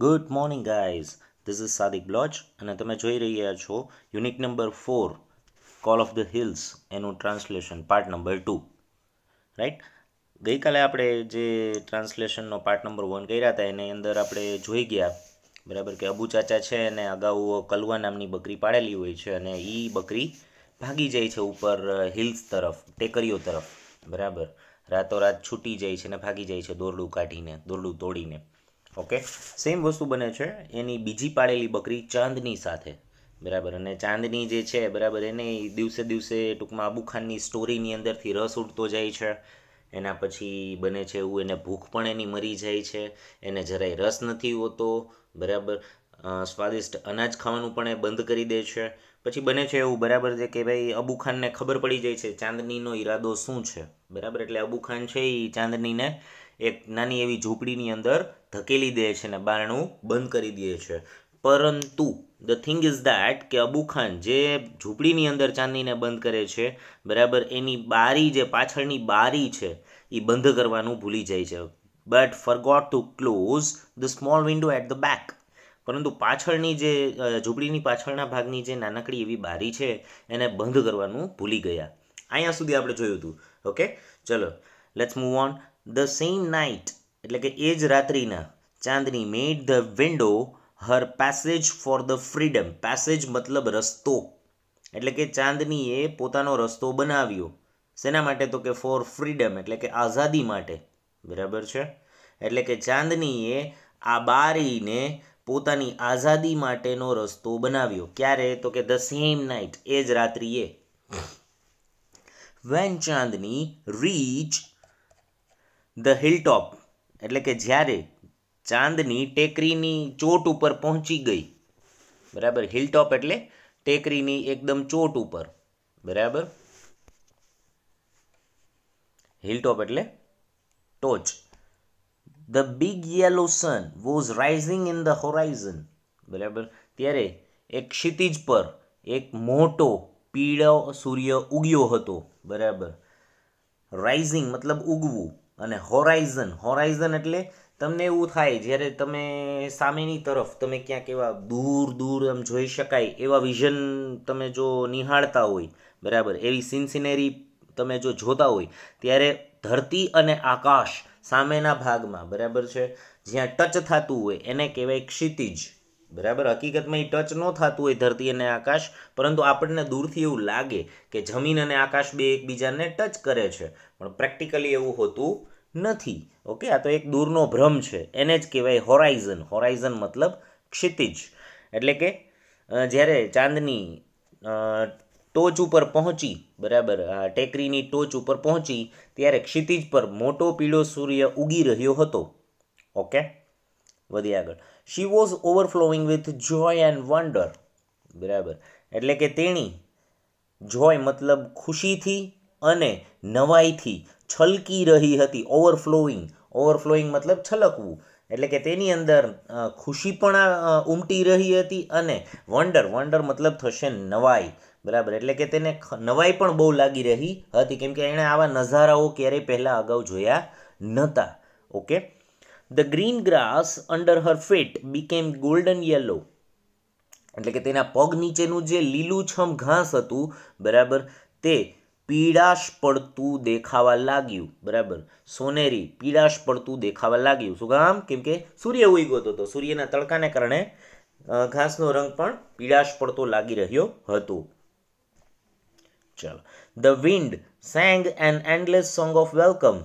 Good morning guys this is Sadiq Baloch અને તમે જોઈ રહ્યા છો unique number four call of the hills એનું translation part number two right ગઈકાલે આપણે જે ટ્રાન્સલેશનનો પાર્ટ નંબર વન કર્યા હતા, એની અંદર આપણે જોઈ ગયા. બરાબર કે અબુ ચાચા છે અને અગાઉ કલવા નામની બકરી પાડેલી હોય છે અને એ બકરી ભાગી જાય છે ઉપર હિલ્સ તરફ, ટેકરીઓ તરફ. બરાબર? રાતોરાત છૂટી જાય છે અને ભાગી જાય છે દોરડું કાઢીને, દોરડું તોડીને. ઓકે? સેમ વસ્તુ બને છે એની બીજી પાળેલી બકરી ચાંદની સાથે. બરાબર? અને ચાંદની જે છે, બરાબર, એને દિવસે દિવસે ટૂંકમાં આબુ ખાનની સ્ટોરીની અંદરથી રસ ઉડતો જાય છે. એના પછી બને છે એવું એને ભૂખ પણ એની મરી જાય છે. એને જરાય રસ નથી હોતો, બરાબર? સ્વાદિષ્ટ અનાજ ખાવાનું પણ એ બંધ કરી દે છે. પછી બને છે એવું, બરાબર છે કે ભાઈ અબુ ખાનને ખબર પડી જાય છે ચાંદનીનો ઈરાદો શું છે. બરાબર? એટલે અબુ ખાન છે એ ચાંદનીને એક નાની એવી ઝૂંપડીની અંદર ધકેલી દે છે ને બારણું બંધ કરી દે છે. પરંતુ ધ થિંગ ઇઝ દેટ કે અબુ ખાન જે ઝૂંપડીની અંદર ચાંદનીને બંધ કરે છે, બરાબર, એની બારી જે પાછળની બારી છે, એ બંધ કરવાનું ભૂલી જાય છે. But forgot to close the small window at the back પરંતુ પાછળની જે ઝૂંપડીની પાછળના ભાગની જે નાનકડી એવી બારી છે, એને બંધ કરવાનું ભૂલી ગયા. અહીંયા સુધી આપણે જોયું હતું. ઓકે ચલો let's move on the same night એટલે કે એ જ રાત્રિના Chandni made the window her passage for the freedom passage મતલબ રસ્તો. એટલે કે ચાંદનીએ પોતાનો રસ્તો બનાવ્યો. શેના માટે તો કે ફોર ફ્રીડમ એટલે કે આઝાદી માટે. બરાબર છે? એટલે કે ચાંદનીએ આ બારીને પોતાની આઝાદી માટેનો રસ્તો બનાવ્યો. ક્યારે? તો કે ધ સેમ નાઇટ એ જ રાત્રિએ. When Chandni reach the hilltop એટલે કે જ્યારે ચાંદની ટેકરીની ચોટ ઉપર પહોંચી ગઈ, બરાબર? હિલટોપ એટલે ટેકરીની એકદમ ચોટ ઉપર, બરાબર? હિલટોપ એટલે ટોચ. The big yellow sun was rising in the horizon બરાબર? ત્યારે એક ક્ષિતિજ પર એક મોટો પીળો સૂર્ય ઉગ્યો હતો, બરાબર? રાઇઝિંગ મતલબ ઉગવું. અને હોરાઇઝન હોરાઇઝન એટલે તમને એવું થાય, જ્યારે તમે સામેની તરફ તમે ક્યાંક એવા દૂર દૂર આમ જોઈ શકાય એવા વિઝન તમે જો નિહાળતા હોય, બરાબર? એવી સિનસિનેરી તમે જો જોતા હોય, ત્યારે ધરતી અને આકાશ સામેના ભાગમાં, બરાબર છે? જ્યાં ટચ થતું હોય, એને કહેવાય ક્ષિતિજ. બરાબર? હકીકતમાં એ ટચ ન થતું હોય ધરતી અને આકાશ, પરંતુ આપણને દૂરથી એવું લાગે કે જમીન અને આકાશ બે એકબીજાને ટચ કરે છે. પણ પ્રેક્ટિકલી એવું હોતું નથી. ઓકે? આ તો એક દૂરનો ભ્રમ છે. એને જ કહેવાય હોરાઇઝન હોરાઇઝન મતલબ ક્ષિતિજ. એટલે કે જ્યારે ચાંદની ટોચ ઉપર પહોંચી, બરાબર ટેકરીની ટોચ ઉપર પહોંચી, ત્યારે ક્ષિતિજ પર મોટો પીળો સૂર્ય ઉગી રહ્યો હતો. ઓકે? વધી આગળ. She was overflowing with joy and wonder બરાબર. એટલે કે તેણી જોય મતલબ ખુશીથી અને નવાઈથી છલકી રહી હતી ઓવરફ્લોઈંગ ઓવરફ્લોઈંગ મતલબ છલકવું. એટલે કે તેની અંદર ખુશી પણ ઉમટી રહી હતી અને વન્ડર વન્ડર મતલબ થશે નવાઈ. બરાબર? એટલે કે તેને નવાઈ પણ બહુ લાગી રહી હતી. કેમ કે એણે આવા નજારાઓ ક્યારેય પહેલાં અગાઉ જોયા નહોતા okay? The green grass under her feet became golden yellow એટલે કે તેના પગ નીચેનું જે લીલુંછમ ઘાસ હતું, બરાબર? તે પીળાશ પડતું દેખાવા લાગ્યું. બરાબર? સોનેરી, પીળાશ પડતું દેખાવા લાગ્યું. શું કામ કેમ કે સૂર્ય ઉગતો હતો સૂર્યના તડકાને કારણે ઘાસનો રંગ પણ પીળાશ પડતો લાગી રહ્યો હતો. ચાલો. The wind sang an endless song of welcome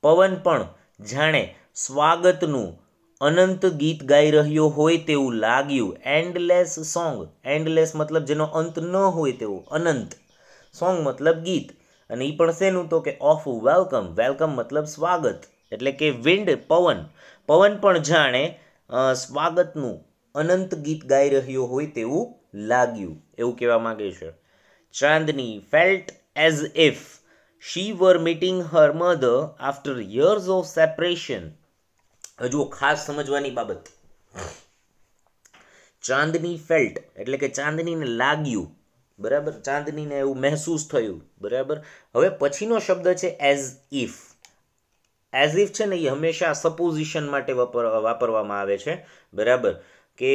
પવન પણ જાણે સ્વાગતનું અનંત ગીત ગાઈ રહ્યો હોય તેવું લાગ્યું. એન્ડલેસ સોંગ એન્ડલેસ મતલબ જેનો અંત ન હોય તેવું, અનંત. સોંગ મતલબ ગીત. અને એ પણ શેનું તો કે ઓફ વેલકમ વેલકમ મતલબ સ્વાગત. એટલે કે વિન્ડ પવન. પવન પણ જાણે સ્વાગતનું અનંત ગીત ગાઈ રહ્યો હોય તેવું લાગ્યું. એવું કહેવા માંગે છે. Chandni felt as if she were meeting her mother after years of separation હજુ ખાસ સમજવાની બાબત. ચાંદની ફેલ્ટ એટલે કે ચાંદનીને લાગ્યું. બરાબર? ચાંદનીને એવું મહેસૂસ થયું, બરાબર? હવે પછીનો શબ્દ છે એઝ ઇફ એઝ ઇફ છે ને એ હંમેશા સપોઝિશન માટે વાપર, વાપરવામાં આવે છે, બરાબર? કે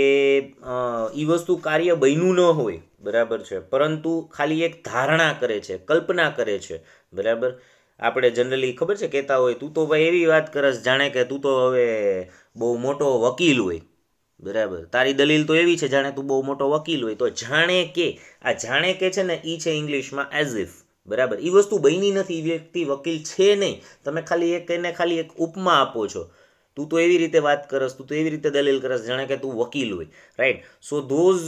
એ વસ્તુ કાર્ય બન્યું ન હોય, બરાબર છે? પરંતુ ખાલી એક ધારણા કરે છે, કલ્પના કરે છે, બરાબર? આપણે જનરલી ખબર છે, કહેતા હોય, તું તો ભાઈ એવી વાત કરસ જાણે કે તું તો હવે બહુ મોટો વકીલ હોય. બરાબર. તારી દલીલ તો એવી છે, જાણે તું બહુ મોટો વકીલ હોય, તો જાણે કે, આ જાણે કે છે ને એ છે ઇંગ્લિશમાં એઝ ઇફ બરાબર. એ વસ્તુ બની નથી વ્યક્તિ વકીલ છે નહીં. તમે ખાલી એક, એને ખાલી એક ઉપમા આપો છો. તું તો એવી રીતે વાત કરસ, તું તો એવી રીતે દલીલ કરસ, જાણે કે તું વકીલ હોય. Right so those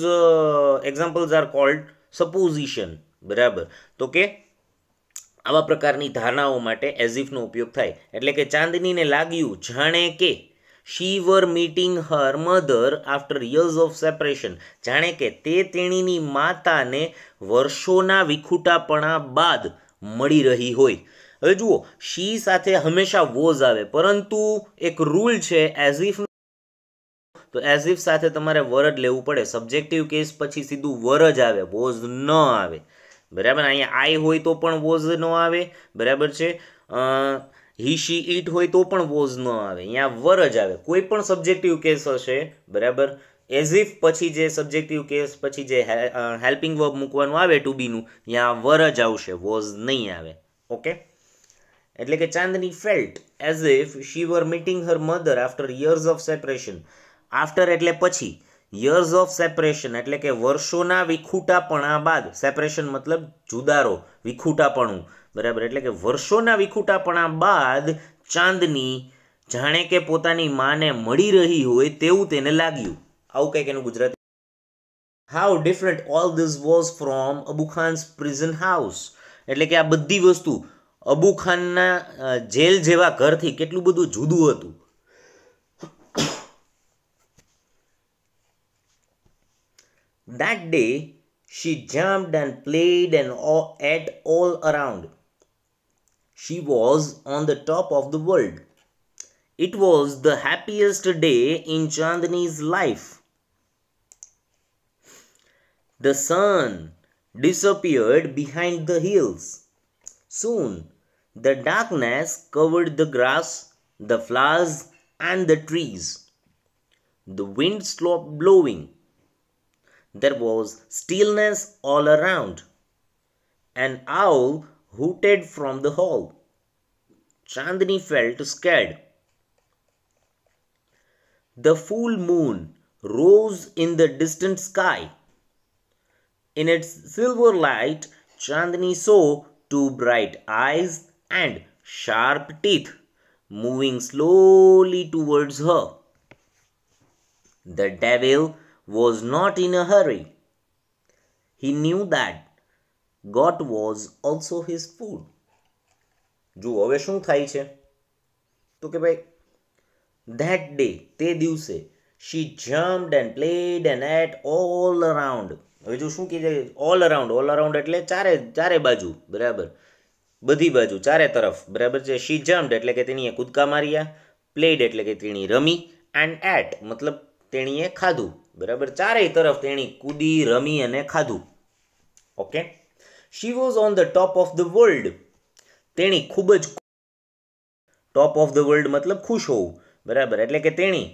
examples are called supposition બરાબર. તો કે, આવા પ્રકારની ધારણાઓ માટે એઝિફનો ઉપયોગ થાય. એટલે કે ચાંદનીને લાગ્યું, જાણે કે she were meeting her mother after years of separation જાણે કે તે તેણીની માતાને વર્ષોના વિખૂટાપણા બાદ મળી રહી હોય. હવે જુઓ શી સાથે હંમેશા વોઝ આવે. પરંતુ એક રૂલ છે એઝ ઇફ તો એઝ ઇફ સાથે તમારે વર લેવું પડે. સબ્જેક્ટિવ કેસ પછી સીધું વર જ આવે. વોઝ ન આવે. બરાબર? અહીંયા આઈ હોય તો પણ વોઝ ન આવે. બરાબર છે? હી શી ઈટ હોય તો પણ વોઝ ન આવે. અહીંયા વર જ આવે. કોઈ પણ સબ્જેક્ટિવ કેસ હશે, બરાબર? એઝ ઇફ પછી જે સબ્જેક્ટિવ કેસ પછી જે હેલ્પિંગ વર્બ મૂકવાનું આવે ટુ બીનું ત્યાં વર જ આવશે. વોઝ નહીં આવે. ઓકે એટલે કે Chandni felt as if she were meeting her mother after years of separation after એટલે પછી. યર્સ ઓફ સેપરેશન એટલે કે વર્ષોના વિખૂટાપણા બાદ. સેપરેશન મતલબ જુદારો, વિખૂટાપણું. બરાબર, એટલે કે વર્ષોના વિખૂટાપણા બાદ ચાંદની જાણે કે પોતાની માને મળી રહી હોય તેવું તેને લાગ્યું. આવું કંઈક એનું Gujarati how different all this was from Abu Khan's prison house એટલે કે આ બધી વસ્તુ અબુ ખાનના જેલ જેવા ઘરથી કેટલું બધું જુદું હતું. That day she jumped and played and ate all around. She was on the top of the world. It was the happiest day in Chandani's life. The sun disappeared behind the hills. Soon, the darkness covered the grass, the flowers, and the trees. The wind stopped blowing there was stillness all around. An owl hooted from the hall. Chandni felt scared. The full moon rose in the distant sky. In its silver light, Chandni saw two bright eyes and sharp teeth moving slowly towards her. The devil was not in a hurry. He knew that God was also his food જુઓ, હવે શું થાય છે? તો કે ભાઈ that day તે દિવસે she jumped and played and at all around હવે જો શું કીધે? ઓલ અરાઉન્ડ ઓલ અરાઉન્ડ એટલે ચારે ચારે બાજુ, બરાબર? બધી બાજુ, ચારે તરફ, બરાબર છે? શી જમ્પડ એટલે કે તેણીએ કૂદકા માર્યા પ્લેડ એટલે કે તેણી રમી એન્ડ એટ મતલબ તેણીએ ખાધું. બરાબર? ચારેય તરફ તેણી કૂદી, રમી અને ખાધું. Okay she was on the top of the world તેણી ખૂબ જ ટોપ ઓફ ધ વર્લ્ડ મતલબ ખુશ હોવું. બરાબર. એટલે કે તેણી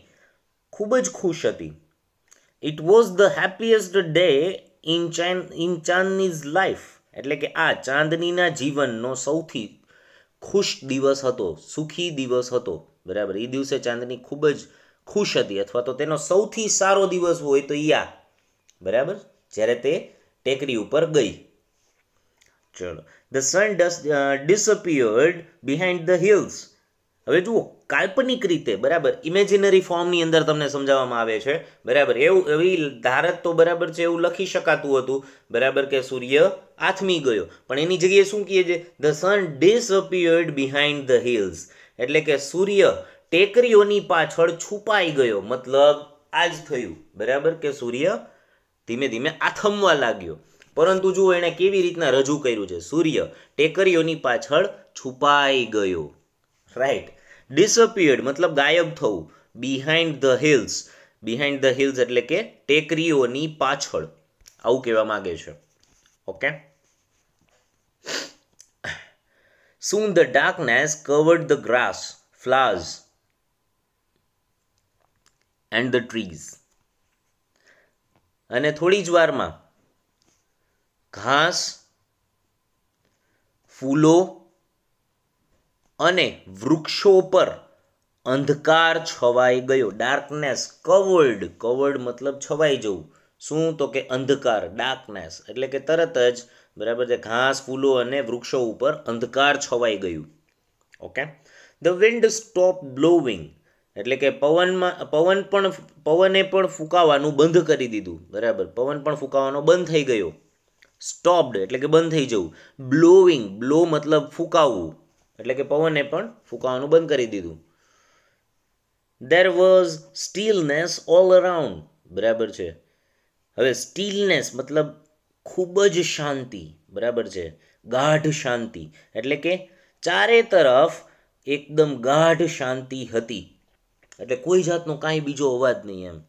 ખૂબ જ ખુશ હતી. It was the happiest day in chain in Chandni's life એટલે કે આ ચાંદનીના જીવનનો સૌથી ખુશ દિવસ હતો. સુખી દિવસ હતો. બરાબર. એ દિવસે ચાંદની ખૂબ જ ખુશ હતી. અથવા તો તેનો સૌથી સારો દિવસ હોય તો યા બરાબર? જ્યારે તે ટેકરી ઉપર ગઈ. ચલો the sun does disappeared behind the hills હવે જુઓ, કાલ્પનિક રીતે, બરાબર ઇમેજિનરી ફોર્મની અંદર તમને સમજાવવામાં આવે છે. બરાબર, એવું, એવી ધારત તો બરાબર છે એવું લખી શકાતું હતું. બરાબર કે સૂર્ય આથમી ગયો. પણ એની જગ્યાએ શું કહે છે? The sun disappeared behind the hills એટલે કે સૂર્ય ટેકરીઓની પાછળ છુપાઈ ગયો. મતલબ આ જ થયું. બરાબર કે સૂર્ય ધીમે ધીમે આથમવા લાગ્યો. પરંતુ જુઓ એણે કેવી રીતના રજૂ કર્યું છે. સૂર્ય ટેકરીઓની પાછળ છુપાઈ ગયો. રાઈટ ડિસઅપિયર્ડ મતલબ ગાયબ થવું. Behind the hills behind the hills એટલે કે ટેકરીઓની પાછળ. આવું કહેવા માગે છે. Okay soon the darkness covered the grass flowers and the trees અને થોડી જ વારમાં ઘાસ, ફૂલો અને વૃક્ષો પર અંધકાર છવાઈ ગયો. ડાર્કનેસ કવર્ડ કવર્ડ મતલબ છવાઈ જવું. શું તો કે અંધકાર ડાર્કનેસ એટલે કે તરત જ બરાબર છે, ઘાસ, ફૂલો અને વૃક્ષો ઉપર અંધકાર છવાઈ ગયું. Okay the wind stop blowing એટલે કે પવનમાં, પવન પણ, પવને પણ ફૂંકાવાનું બંધ કરી દીધું. બરાબર. પવન પણ ફૂંકાવાનો બંધ થઈ ગયો. સ્ટોપ્ડ એટલે કે બંધ થઈ જવું. બ્લોવિંગ બ્લો મતલબ ફૂંકાવવું. એટલે કે પવને પણ ફૂંકાવાનું બંધ કરી દીધું. There was stillness all around બરાબર છે. હવે સ્ટીલનેસ મતલબ ખૂબ જ શાંતિ. બરાબર છે. ગાઢ શાંતિ. એટલે કે ચારે તરફ એકદમ ગાઢ શાંતિ હતી. એટલે કોઈ જાતનો કાંઈ બીજો અવાજ નહીં એમ.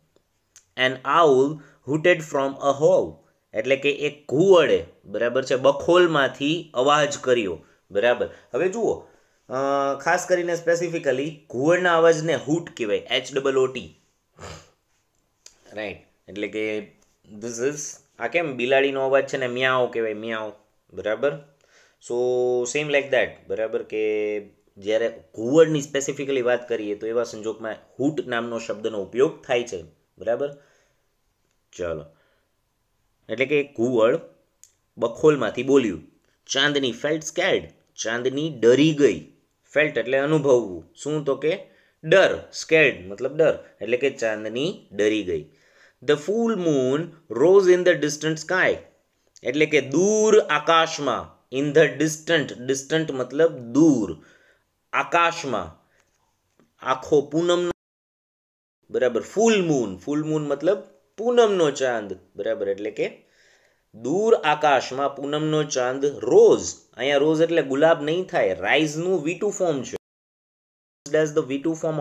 An owl hooted from a hole એટલે કે એક ઘુવડે, બરાબર છે, બખોલમાંથી અવાજ કર્યો, બરાબર. હવે જુઓ ખાસ કરીને સ્પેસિફિકલી ઘુવડના અવાજને હૂટ કહેવાય એચ ડબલ ઓટી રાઈટ એટલે કે ધીસ ઇઝ આ કેમ બિલાડીનો અવાજ છે ને મ્યાઓ કહેવાય મ્યાઓ બરાબર? સો સેમ લાઈક દેટ બરાબર કે જ્યારે ઘુવડની સ્પેસિફિકલી વાત કરીએ તો એવા સંજોગમાં હૂટ નામનો શબ્દનો ઉપયોગ થાય છે, બરાબર? ચલો. એટલે કે ઘુવડ બખોલમાંથી બોલ્યું. ચાંદની ફેલ્ટ સ્કેર્ડ ચાંદની ડરી ગઈ. ફેલ્ટ એટલે અનુભવવું. શું તો કે ડર સ્કેડ મતલબ ડર. એટલે કે ચાંદની ડરી ગઈ. The full moon rose in the distant sky એટલે કે દૂર આકાશમાં. ઇન ધ ડિસ્ટન્ટ ડિસ્ટન્ટ મતલબ દૂર આકાશમાં. આખો પૂનમનો બરાબર. ફૂલ મૂન ફૂલ મૂન મતલબ પૂનમનો ચાંદ, બરાબર? એટલે કે દૂર આકાશમાં પૂનમનો ચાંદ, રોઝ. અહીંયા રોઝ એટલે ગુલાબ નહીં થાય, રાઈઝનું વીટુ ફોર્મ છે. That's the V two form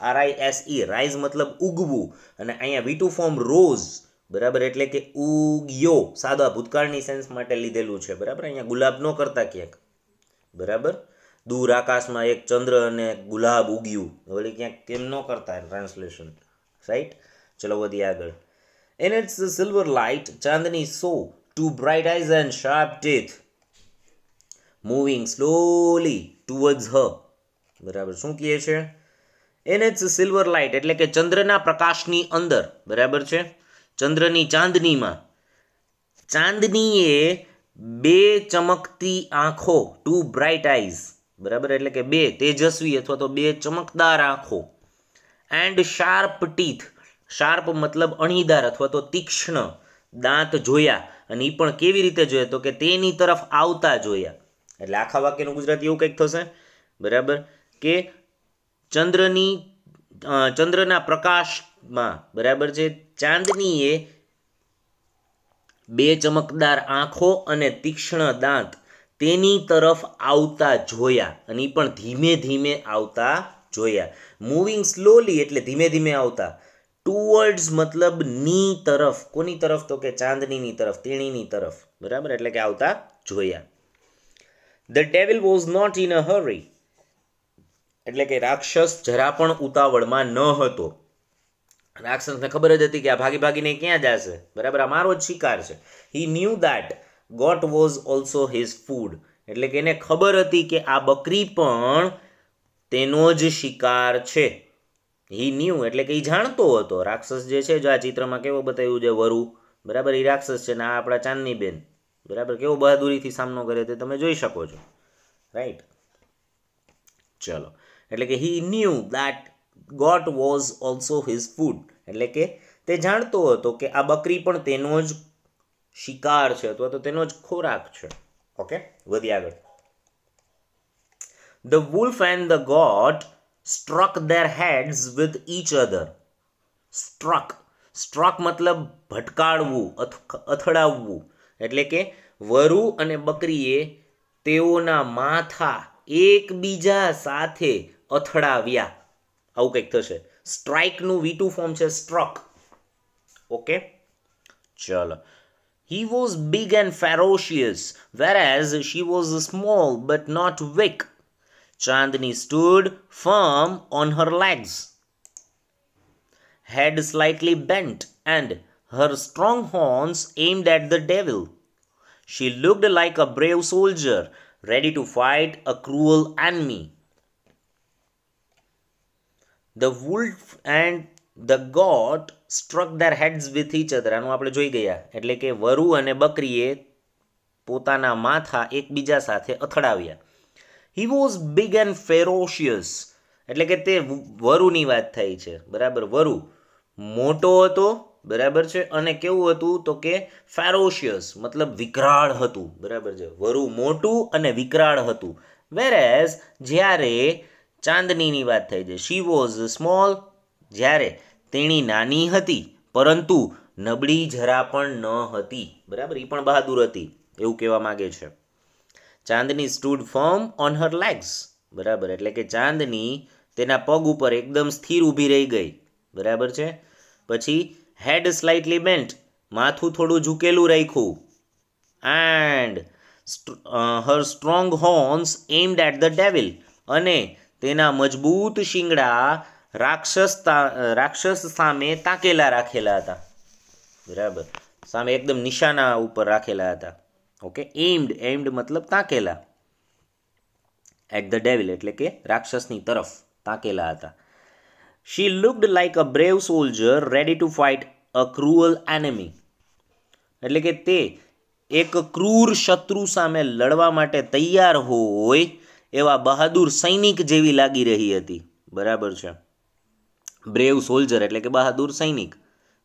R I S E rise મતલબ ઉગવું. અને અહીંયા વીટુ ફોર્મ રોઝ, બરાબર? એટલે કે ઉગ્યો, સાદા ભૂતકાળની સેન્સ માટે લીધેલું છે, બરાબર? અહીંયા ગુલાબ ન કરતા ક્યાંક, બરાબર? દૂર આકાશમાં એક ચંદ્ર અને ગુલાબ ઉગ્યું. વળી ક્યાંક કેમ ન કરતા ટ્રાન્સલેશન રાઈટ ચલો વધીએ આગળ in its silver light Chandni saw two bright eyes and sharp teeth moving slowly towards her બરાબર, શું કહે છે? ઇન ઇટ્સ સિલ્વર લાઇટ એટલે કે ચંદ્રના પ્રકાશની અંદર, બરાબર છે? ચંદ્રની ચાંદનીમાં. ચાંદનીએ બે ચમકતી આંખો ટુ બ્રાઇટ આઈઝ બરાબર? એટલે કે બે તેજસ્વી અથવા તો બે ચમકદાર આંખો. એન્ડ શાર્પ ટીથ શાર્પ મતલબ અણીદાર અથવા તો તીક્ષ્ણ દાંત જોયા અને એ પણ કેવી રીતે જોયા? તો કે તેની તરફ આવતા જોયા. એટલે આખા વાક્યનું ગુજરાતી એવું કંઈક થશે? બરાબર? કે ચંદ્રની ચંદ્રના પ્રકાશમાં, બરાબર છે? ચાંદનીએ બે ચમકદાર આંખો અને તીક્ષ્ણ દાંત તેની તરફ આવતા જોયા અને એ પણ ધીમે ધીમે આવતા જોયા. મૂવિંગ સ્લોલી એટલે ધીમે ધીમે આવતા. ટુવર્ડ્સ મતલબની તરફ. કોની તરફ? તો કે ચાંદનીની તરફ, તેણીની તરફ. બરાબર? એટલે કે આવતા જોયા. The devil was not in a hurry એટલે કે રાક્ષસ જરા પણ ઉતાવળમાં ન હતો. રાક્ષસને ખબર જ હતી કે આ ભાગી ભાગીને ક્યાં જશે? બરાબર? આ મારો જ શિકાર છે. He knew that goat was also his food એટલે કે એને ખબર હતી કે આ બકરી પણ તેનો જ શિકાર છે. હી ન્યૂ એટલે કે એ જાણતો હતો. રાક્ષસ જે છે જો આ ચિત્રમાં કેવો બતાવ્યું છે વરુ? બરાબર? એ રાક્ષસ છે ને આ આપણા ચાંદની બેન બરાબર? કેવો બહાદુરીથી સામનો કરે તે તમે જોઈ શકો છો. રાઈટ ચલો. એટલે કે he knew that goat was also his food એટલે કે તે જાણતો હતો કે આ બકરી પણ તેનો જ શિકાર છે અથવા તો તેનો જ ખોરાક છે. ઓકે વધી આગળ. The wolf and the goat struck their heads with each other struck struck મતલબ ભટકાડવું અથડાવવું. એટલે કે વરુ અને બકરીએ તેઓના માથા એકબીજા સાથે અથડાવ્યા. આવું કંઈક થશે. સ્ટ્રાઇકનું વીટુ ફોર્મ છે સ્ટ્રક ઓકે ચલો. He was big and ferocious whereas she was small but not weak. Chandni stood firm on her legs, head slightly bent, and her strong horns aimed at the devil. She looked like a brave soldier ready to fight a cruel enemy. The wolf and the goat struck their heads with each other. આનું આપણે જોઈ ગયા એટલે કે વરુ અને બકરીએ પોતાના માથા એકબીજા સાથે અથડાવ્યા he was big and ferocious એટલે કે તે વરુની વાત થાય છે. બરાબર? વરુ. મોટો હતો, બરાબર છે? અને કેવું હતું તો કે ફેરોશિયસ મતલબ વિકરાળ હતું. બરાબર છે? વરુ મોટું અને વિકરાળ હતું. વેરેઝ જ્યારે ચાંદનીની વાત થઈ છે. શી વોઝ સ્મોલ જ્યારે તેણી નાની હતી, પરંતુ નબળી જરા પણ ન હતી. બરાબર? એ પણ બહાદુર હતી, એવું કહેવા માગે છે. Chandni stood firm on her legs બરાબર, એટલે કે ચાંદની તેના પગ ઉપર એકદમ સ્થિર ઊભી રહી ગઈ. બરાબર છે? પછી હેડ સ્લાઇટલી બેન્ટ માથું થોડું ઝૂકેલું રાખ્યું. And her strong horns aimed at the devil અને તેના મજબૂત શિંગડા રાક્ષસ રાક્ષસ સામે તાકેલા રાખેલા હતા. બરાબર, સામે એકદમ નિશાના ઉપર રાખેલા હતા. ઓકે એમ્ડ એમ્ડ મતલબ તાકેલા. એટ ધ ડેવિલ એટલે કે રાક્ષસની તરફ તાકેલા હતા. She looked like a brave soldier ready to fight a cruel enemy એટલે કે તે એક ક્રૂર શત્રુ સામે લડવા માટે તૈયાર હોય એવા બહાદુર સૈનિક જેવી લાગી રહી હતી. બરાબર છે. બ્રેવ સોલ્જર એટલે કે બહાદુર સૈનિક.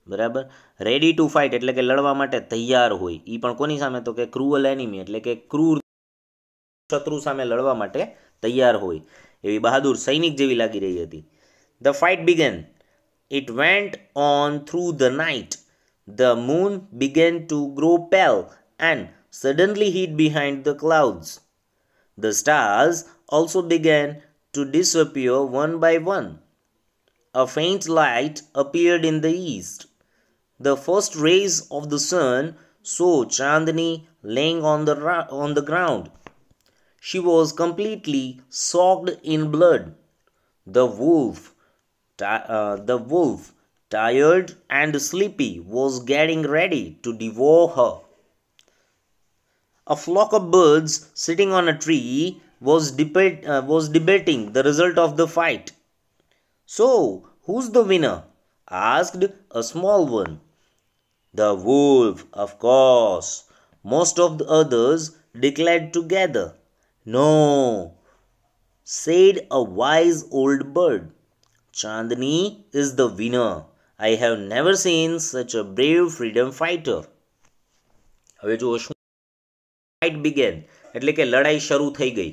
બરાબર? રેડી ટુ ફાઇટ એટલે કે લડવા માટે તૈયાર હોય. એ પણ કોની સામે? તો કે ક્રુઅલ એનિમી એટલે કે ક્રૂર શત્રુ સામે લડવા માટે તૈયાર હોય. એવી બહાદુર સૈનિક જેવી લાગી રહી હતી. The fight began it went on through the night the moon began to grow pale and suddenly hid behind the clouds the stars also began to disappear one by one A faint light appeared in the east. The first rays of the sun saw Chandni laying on the, on the ground. She was completely soaked in blood. The wolf, uh, the wolf, tired and sleepy, was getting ready to devour her. A flock of birds sitting on a tree was, debate, uh, was debating the result of the fight. So, who's the winner? asked a small one. The wolf, of course. Most of the others declared together. No, said a wise old bird. Chandni is the winner. I have never seen such a brave freedom fighter. હવે જુઓ શું fight began એટલે કે લડાઈ શરૂ થઈ ગઈ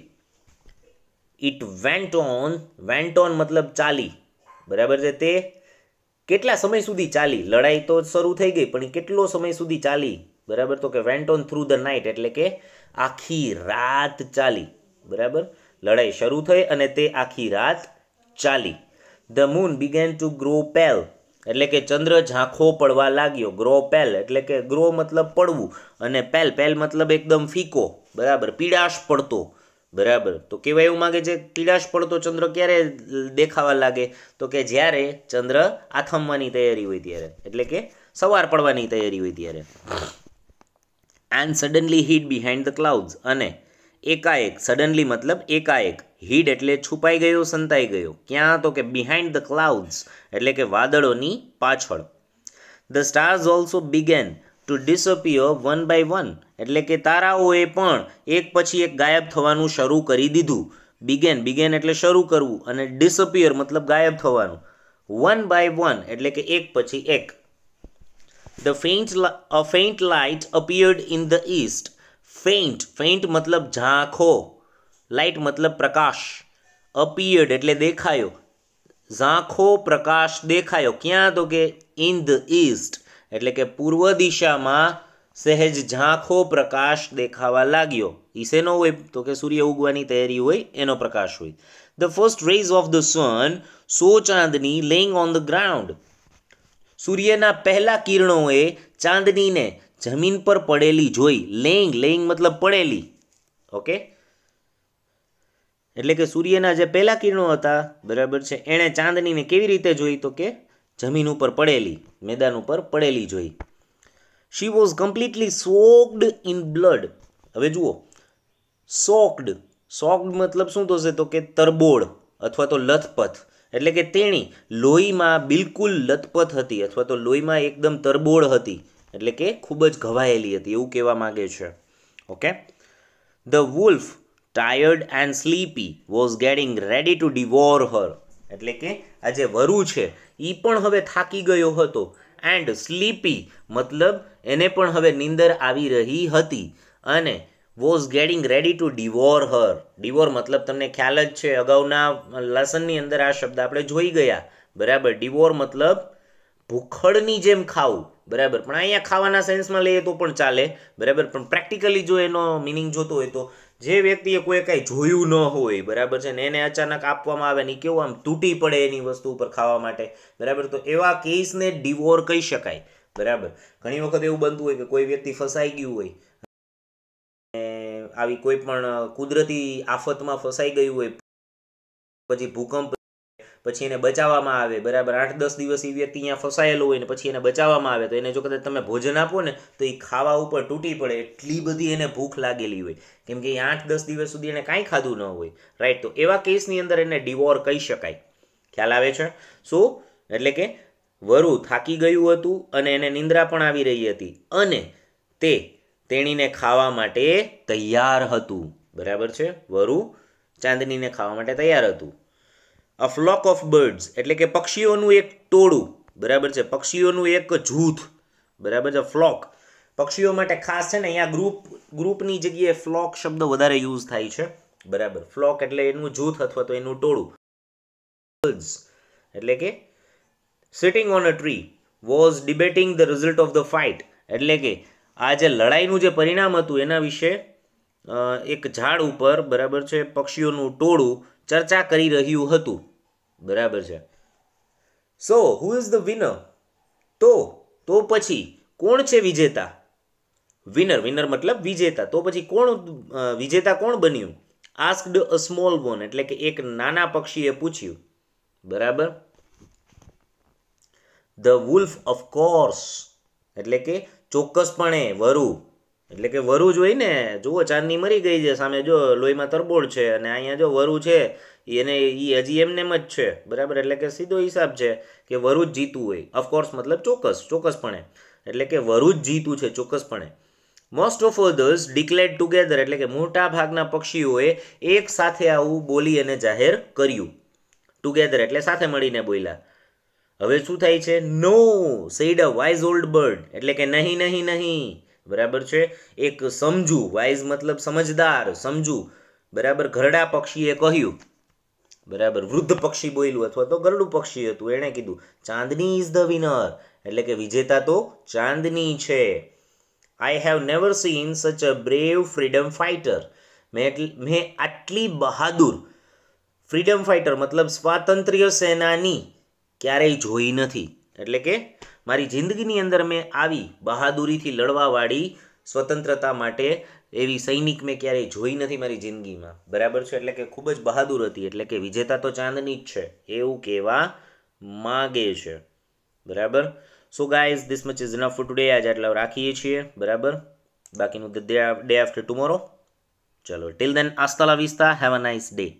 it went on went on મતલબ ચાલી બરાબર છે તે કેટલા સમય સુધી ચાલી? લડાઈ તો શરૂ થઈ ગઈ, પણ કેટલો સમય સુધી ચાલી? બરાબર? તો કે went on through the night એટલે કે આખી રાત ચાલી. બરાબર? લડાઈ શરૂ થઈ અને તે આખી રાત ચાલી. The moon began to grow pale એટલે કે ચંદ્ર ઝાંખો પડવા લાગ્યો. ગ્રો પેલ એટલે કે ગ્રો મતલબ પડવું અને પેલ પેલ મતલબ એકદમ ફીકો. બરાબર? પીડાશ પડતો. બરાબર. તો કહેવાય એવું માગે છે પીડાશ પડતો ચંદ્ર ક્યારે દેખાવા લાગે? તો કે જ્યારે ચંદ્ર આથમવાની તૈયારી હોય ત્યારે. એટલે કે સવાર પડવાની તૈયારી હોય ત્યારે. And suddenly hid behind the clouds અને એકાએક સડનલી મતલબ એકાએક. હિડ એટલે છુપાઈ ગયો, સંતાઈ ગયો. ક્યાં? તો કે બિહાઇન્ડ ધ ક્લાઉડ્સ એટલે કે વાદળોની પાછળ. The stars also began to disappear one by one એટલે કે તારાઓએ પણ એક પછી એક ગાયબ થવાનું શરૂ કરી દીધું. બિગેન બિગેન એટલે શરૂ કરવું અને ડિસઅપિયર મતલબ ગાયબ થવાનું. વન બાય વન એટલે કે એક પછી એક. The faint a faint light appeared in the east faint faint મતલબ ઝાંખો. લાઇટ મતલબ પ્રકાશ. અપિયર્ડ એટલે દેખાયો. ઝાંખો પ્રકાશ દેખાયો. ક્યાં? તો કે ઇન ધ ઈસ્ટ એટલે કે પૂર્વ દિશામાં સહેજ ઝાંખો પ્રકાશ દેખાવા લાગ્યો. ઈ શેનો હોય તો કે સૂર્ય ઉગવાની તૈયારી હોય, એનો પ્રકાશ હોય. The first rays of the sun saw Chandni laying on the ground સૂર્યના પહેલા કિરણોએ ચાંદનીને જમીન પર પડેલી જોઈ. લેંગ લેંગ મતલબ પડેલી. ઓકે એટલે કે સૂર્યના જે પહેલા કિરણો હતા, બરાબર છે, એણે ચાંદનીને કેવી રીતે જોઈ તો કે જમીન ઉપર પડેલી, મેદાન ઉપર પડેલી જોઈ. She was completely soaked in blood હવે જુઓ. સોક્ડ સોક્ડ મતલબ શું થશે? તો કે તરબોળ અથવા તો લથપથ. એટલે કે તેણી લોહીમાં બિલકુલ લથપથ હતી અથવા તો લોહીમાં એકદમ તરબોળ હતી. એટલે કે ખૂબ જ ઘવાયેલી હતી, એવું કહેવા માંગે છે. Okay the wolf tired and sleepy was getting ready to devour her એટલે કે આ જે વરુ છે એ પણ હવે થાકી ગયો હતો. એન્ડ સ્લીપી મતલબ એને પણ હવે નીંદર આવી રહી હતી. અને was getting ready to divorce her divorce મતલબ તમને ખ્યાલ જ છે, અગાઉના લેસનની અંદર આ શબ્દ આપણે જોઈ ગયા. બરાબર ડિવોર મતલબ ભૂખડની જેમ ખાવું. બરાબર, પણ અહીંયા ખાવાના સેન્સમાં લઈએ તો પણ ચાલે. બરાબર, પણ પ્રેક્ટિકલી જો એનો મિનિંગ જોતો હોય તો જે વ્યક્તિએ કોઈ કાંઈ જોયું ન હોય, બરાબર છે ને, એને અચાનક આપવામાં આવે ને કેવું આમ તૂટી પડે એની વસ્તુ ઉપર ખાવા માટે, બરાબર? તો એવા કેસને ડિવોર કહી શકાય, બરાબર? ઘણી વખત એવું બનતું હોય કે કોઈ વ્યક્તિ ફસાઈ ગયું હોય આવી કોઈ પણ કુદરતી આફતમાં ફસાઈ ગયું હોય, પછી ભૂકંપ પછી એને બચાવવામાં આવે, બરાબર? આઠ દસ દિવસ એ વ્યક્તિ અહીંયા ફસાયેલો હોય ને પછી એને બચાવવામાં આવે, તો એને જો કદાચ તમે ભોજન આપો ને, તો એ ખાવા ઉપર તૂટી પડે, એટલી બધી એને ભૂખ લાગેલી હોય. કેમ કે એ આઠ દસ દિવસ સુધી એને કાંઈ ખાધું ન હોય. રાઈટ તો એવા કેસની અંદર એને ડિવોર કહી શકાય. ખ્યાલ આવે છે? સો એટલે કે વરુ થાકી ગયું હતું અને એને નિંદ્રા પણ આવી રહી હતી અને તે તેણીને ખાવા માટે તૈયાર હતું. બરાબર છે? વરુ ચાંદનીને ખાવા માટે તૈયાર હતું. અ ફ્લોક ઓફ બર્ડ્સ એટલે કે પક્ષીઓનું એક ટોળું. બરાબર છે? પક્ષીઓનું એક જૂથ. બરાબર છે? ફ્લોક પક્ષીઓ માટે ખાસ છે ને, અહીંયા ગ્રુપ ગ્રુપની જગ્યાએ ફ્લોક શબ્દ વધારે યુઝ થાય છે. બરાબર. ફ્લોક એટલે એનું જૂથ અથવા તો એનું ટોળું. બર્ડ્સ એટલે કે sitting on a tree was debating the result of the fight એટલે કે આ જે લડાઈનું જે પરિણામ હતું, એના વિશે એક ઝાડ ઉપર, બરાબર છે, પક્ષીઓનું ટોળું ચર્ચા કરી રહ્યું હતું. બરાબર છે. So who is the winner તો તો પછી કોણ છે વિજેતા? વિનર વિનર મતલબ વિજેતા. તો પછી કોણ વિજેતા કોણ બન્યું? આસ્કડ અ સ્મોલ વન એટલે કે એક નાના પક્ષીએ પૂછ્યું. બરાબર? ધ વુલ્ફ ઓફ કોર્સ એટલે કે ચોક્કસપણે વરુ. એટલે કે વરુ જ હોય ને, જુઓ ચાંદની મરી ગઈ છે, સામે જો લોહીમાં તરબોળ છે અને અહીંયા જો વરુ છે, એને એ હજી એમને જ છે, બરાબર? એટલે કે સીધો હિસાબ છે કે વરુ જ જીતું હોય. ઓફકોર્સ મતલબ ચોક્કસ, ચોક્કસપણે. એટલે કે વરુ જ જીતું છે, ચોક્કસપણે. Most of others declare together એટલે કે મોટા ભાગના પક્ષીઓએ એક સાથે આવું બોલી અને જાહેર કર્યું. ટુગેધર એટલે સાથે મળીને બોલ્યા. હવે શું થાય છે? No said a wise old bird એટલે કે નહીં નહીં નહીં. બરાબર છે? એક સમજુ, વાઇઝ મતલબ સમજદાર, સમજુ. બરાબર? ઘરડા પક્ષીએ કહ્યું. બરાબર? વૃદ્ધ પક્ષી બોલ્યું અથવા તો ગરડું પક્ષી હતું, એણે કીધું. ચાંદની ઇઝ ધ વિનર એટલે કે વિજેતા તો ચાંદની છે. આઈ હેવ નેવર સીન સચ અ બ્રેવ ફ્રીડમ ફાઇટર મેં મેં આટલી બહાદુર. ફ્રીડમ ફાઇટર મતલબ સ્વાતંત્ર્ય સેનાની ક્યારેય જોઈ નથી. એટલે કે મારી જિંદગીની અંદર મેં આવી બહાદુરીથી લડવાવાળી સ્વતંત્રતા માટે એવી સૈનિક મેં ક્યારેય જોઈ નથી મારી જિંદગીમાં. બરાબર છે? એટલે કે ખૂબ જ બહાદુર હતી. એટલે કે વિજેતા તો ચાંદની જ છે. એવું કહેવા માગે છે. બરાબર? So guys this much is enough for today આજે આટલા રાખીએ છીએ. બરાબર? બાકીનું ધ ડે આફ્ટર ટુમોરો ચલો till then hasta la vista have a nice day